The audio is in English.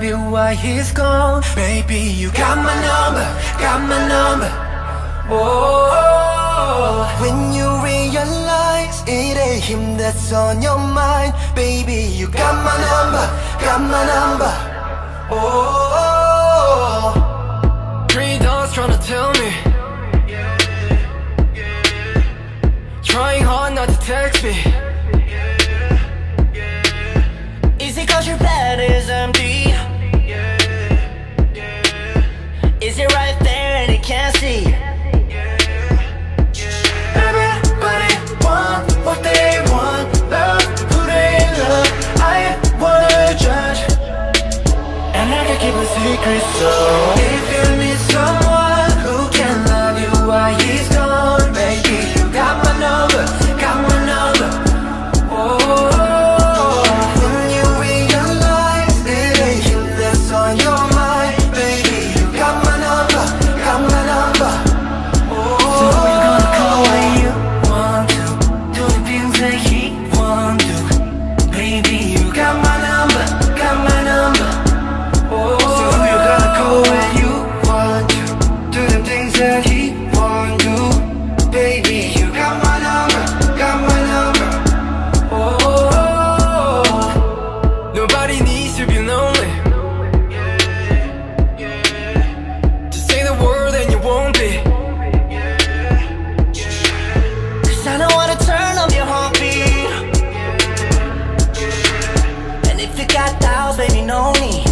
love you while he's gone Baby, you got my number, got my number Whoa. When you realize it ain't him that's on your mind Baby, you got my number, got my number Oh. Three dogs trying to tell me Trying hard not to text me Is it cause your bed is empty? keep a secret so If you miss out, baby, know me.